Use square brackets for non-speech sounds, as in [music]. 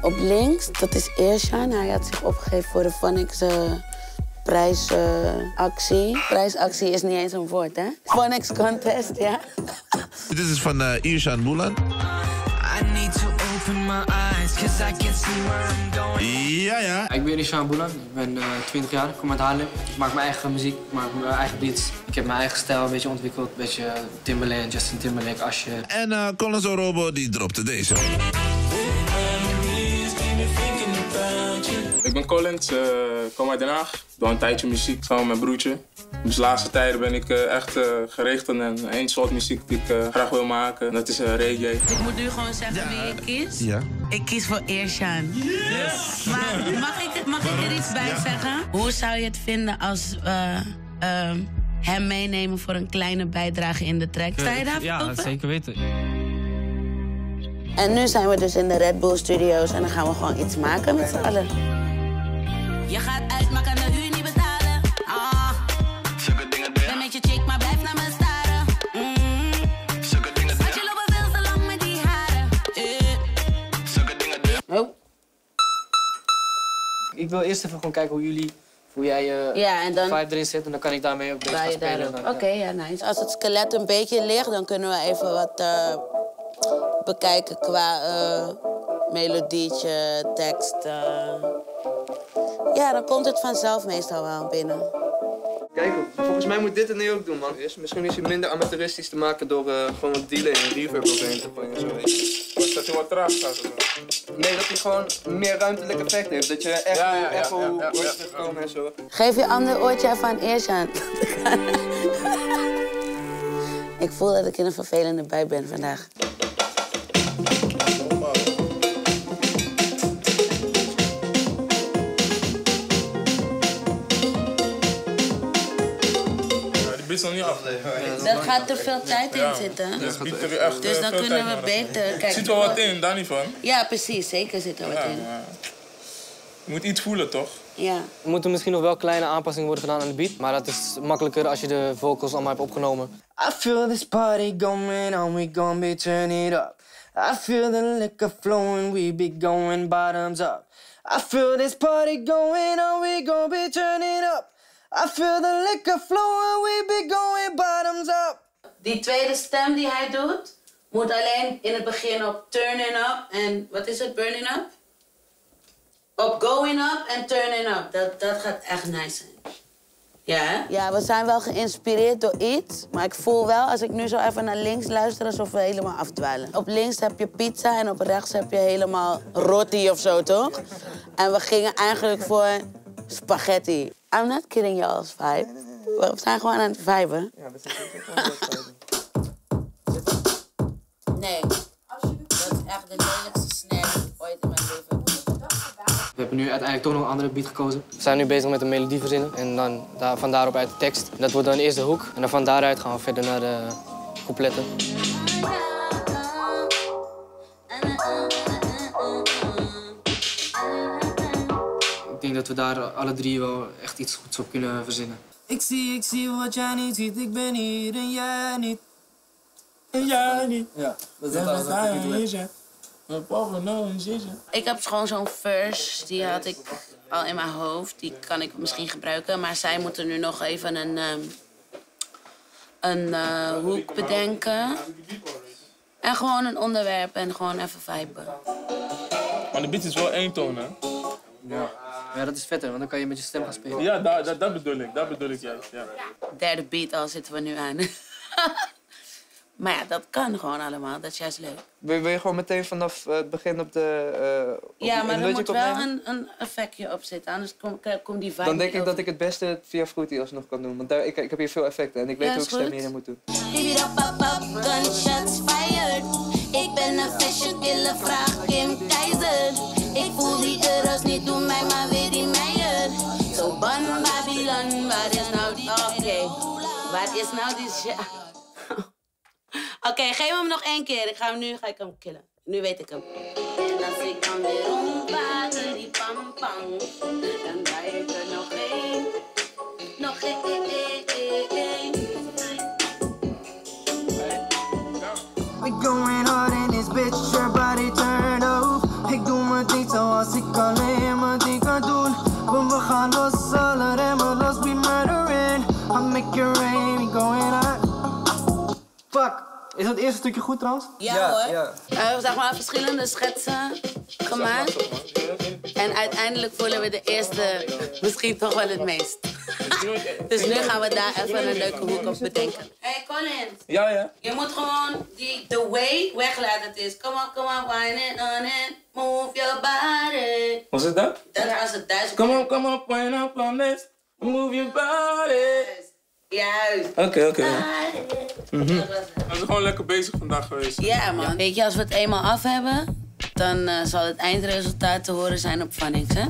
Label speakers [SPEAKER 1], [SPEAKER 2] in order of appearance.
[SPEAKER 1] Op links, dat is Eersjan. Hij had zich opgegeven voor de Phonics eh, prijsactie. Prijsactie is niet eens een woord, hè? Phonics contest, ja.
[SPEAKER 2] Dit is van uh, Irshan Boelan.
[SPEAKER 3] I need to open my eyes, cause I can see where I'm going.
[SPEAKER 2] Ja, ja.
[SPEAKER 4] Ik ben Ishaan Boulan, ik ben eh 20 jaar, ik kom uit Haarlem. Ik maak mijn eigen muziek, ik maak mijn eigen beats. Ik heb mijn eigen stijl een beetje ontwikkeld, een beetje Timberlake, Justin Timberlake, Asje.
[SPEAKER 2] En uh, Collins Orobo die dropte deze.
[SPEAKER 5] Ik ben Collins, eh, kom uit Den Haag. Doe een tijdje muziek samen met mijn broertje. Dus de laatste tijden ben ik eh, echt eh, gericht op een één soort muziek die ik eh, graag wil maken. Dat is reggae.
[SPEAKER 1] Ik moet nu gewoon zeggen wie ik kies.
[SPEAKER 2] Ja.
[SPEAKER 1] Ik kies voor Eersjan. Yes. Maar mag ik, mag ik er iets bij zeggen? Hoe zou je het vinden als we ehm, hem meenemen voor een kleine bijdrage in de track? Sta je daar
[SPEAKER 4] Ja,
[SPEAKER 1] open?
[SPEAKER 4] zeker weten.
[SPEAKER 1] En nu zijn we dus in de Red Bull Studios en dan gaan we gewoon iets maken met z'n allen.
[SPEAKER 6] Je gaat uit, maar kan de huur niet betalen. Ah. Ben met je chick, maar blijf naar me staren. Mm. Want je loopt veel te lang met die haren. Eh.
[SPEAKER 1] Oh.
[SPEAKER 4] Ik wil eerst even gewoon kijken hoe jullie, hoe jij je
[SPEAKER 1] Ja, en dan
[SPEAKER 4] vibe erin zit. En dan kan ik daarmee ook bezig gaan spelen.
[SPEAKER 1] Oké,
[SPEAKER 4] ja.
[SPEAKER 1] ja, nice. Als het skelet een beetje ligt, dan kunnen we even wat eh, bekijken qua eh, melodietje, tekst. eh. Ja, dan komt het vanzelf meestal wel binnen.
[SPEAKER 7] Kijk, volgens mij moet dit het nu ook doen, man. Is- Misschien is hij minder amateuristisch te maken door eh, gewoon wat delay en reverb overheen te gooien en zo. weet
[SPEAKER 5] dat hij wat traag gaat? zo?
[SPEAKER 7] Nee, dat hij gewoon meer ruimtelijk effect heeft. Dat je echt
[SPEAKER 5] Ja, ja, ja,
[SPEAKER 7] echo
[SPEAKER 5] ja, ja,
[SPEAKER 7] hoort
[SPEAKER 5] ja.
[SPEAKER 7] terugkomen en zo.
[SPEAKER 1] Geef je ander oortje even aan Eersjan. [laughs] ik voel dat ik in een vervelende bui ben vandaag.
[SPEAKER 5] Niet af.
[SPEAKER 1] Er gaat er veel tijd in zitten.
[SPEAKER 5] Dus er
[SPEAKER 1] Dus
[SPEAKER 5] eh,
[SPEAKER 1] dan kunnen we beter...
[SPEAKER 5] Er
[SPEAKER 1] Kijk,
[SPEAKER 5] zit wel wat in, daar niet van.
[SPEAKER 1] Ja, precies. Zeker zit er wat in.
[SPEAKER 5] je moet iets voelen, toch?
[SPEAKER 1] Ja.
[SPEAKER 4] Er moeten misschien nog wel kleine aanpassingen worden gedaan aan de beat. Maar dat is makkelijker als je de vocals allemaal hebt opgenomen.
[SPEAKER 8] I feel this party going on, we gon' be turning it up. I feel the liquor flowing, we be going bottoms up. I feel this party going on, we gon' be turning up. I feel the liquor flowing, we be going bottoms up.
[SPEAKER 1] Die tweede stem die hij doet, moet alleen in het begin op turning up en wat is het, burning up? Op going up en turning up. Dat, dat gaat echt nice zijn. Ja, hè? Ja, we zijn wel geïnspireerd door iets. Maar ik voel wel, als ik nu zo even naar links luister, alsof we helemaal afdwalen. Op links heb je pizza en op rechts heb je helemaal roti of zo, toch? En we gingen eigenlijk voor spaghetti. I'm not kidding you als vibe. We zijn gewoon aan het viben.
[SPEAKER 7] Ja, dat is ook
[SPEAKER 1] Nee. Dat is echt de lelijkste ik ooit in mijn leven
[SPEAKER 4] We hebben nu uiteindelijk toch nog een andere beat gekozen. We zijn nu bezig met een melodie verzinnen. En dan daar, van daarop uit de tekst. Dat wordt dan eerst de hoek. En dan van daaruit gaan we verder naar de coupletten. Dat we daar alle drie wel echt iets goeds op kunnen verzinnen.
[SPEAKER 8] Ik zie, ik zie wat jij niet ziet, ik ben hier en jij niet.
[SPEAKER 5] En jij niet.
[SPEAKER 8] Ja, dat is
[SPEAKER 5] is hij. Mijn papa, nou, en.
[SPEAKER 1] Ik heb gewoon zo'n verse, die had ik al in mijn hoofd. Die kan ik misschien gebruiken. Maar zij moeten nu nog even een, ehm, een eh, hoek bedenken. En gewoon een onderwerp en gewoon even viben.
[SPEAKER 5] Maar de beat is wel één toon, hè?
[SPEAKER 4] Ja. Ja, dat is vetter, want dan kan je met je stem gaan spelen.
[SPEAKER 5] Ja, dat, dat, dat bedoel ik. Dat bedoel ik juist, ja.
[SPEAKER 1] Derde beat al zitten we nu aan. [laughs] maar ja, dat kan gewoon allemaal. Dat is juist leuk.
[SPEAKER 7] Wil, wil je gewoon meteen vanaf eh, het begin op de. eh, op
[SPEAKER 1] Ja, maar er moet wel een, een effectje op zitten. Anders komt kom die vibe
[SPEAKER 7] Dan denk ik dat ik het beste het via Fruity alsnog kan doen. Want daar, ik, ik heb hier veel effecten en ik weet
[SPEAKER 1] Ja,
[SPEAKER 7] hoe ik stem hierin moet doen.
[SPEAKER 6] Ik ben een fashion killer, vraag die
[SPEAKER 1] shit? [laughs] Oké, geef hem nog één keer. Ik ga hem nu ga ik hem killen. Nu weet ik hem. En als ik dan weer rondwater die pam pam, dan ik er nog één. Nog één.
[SPEAKER 4] We going hard in this bitch, your body turn off. Ik doe mijn ding zoals ik alleen eerste stukje goed trouwens?
[SPEAKER 1] Ja, hoor. We hebben zeg maar verschillende schetsen gemaakt. En uiteindelijk voelen we de eerste misschien toch wel het meest. [laughs] dus nu gaan we daar even een leuke hoek op bedenken. Hey Collins,
[SPEAKER 5] Ja, ja.
[SPEAKER 1] je moet gewoon die the way weglaten. Het is come on, come on, wine it on it, move your body.
[SPEAKER 5] Was het dat?
[SPEAKER 1] Dat was het Duits.
[SPEAKER 5] Come on, come on, point up on this. Move your body.
[SPEAKER 1] Juist.
[SPEAKER 5] Oké, oké.
[SPEAKER 1] Was het.
[SPEAKER 5] We zijn gewoon lekker bezig vandaag geweest.
[SPEAKER 1] Ja man. Weet je, als we het eenmaal af hebben, dan eh, zal het eindresultaat te horen zijn op Phonics, hè?